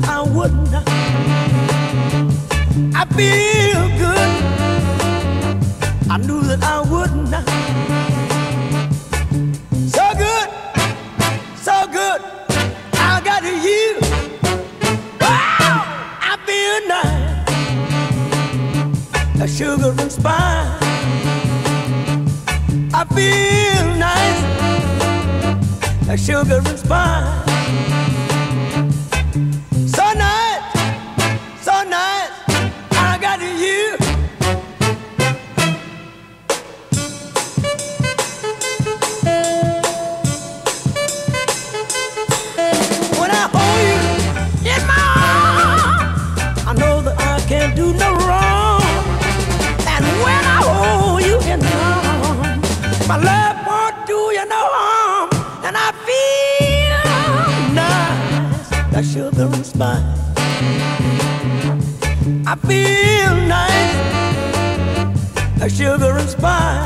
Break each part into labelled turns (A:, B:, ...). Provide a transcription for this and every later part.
A: that I wouldn't. I feel good. I knew that I wouldn't. So good, so good. I got you. Wow, I feel nice. A sugar and spice. I feel nice. A sugar and spice. My love won't do you no harm, and I feel nice like sugar and spice. I feel nice like sugar and spice.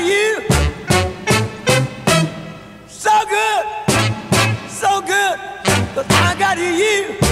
A: you. So good, so good, cause I got you.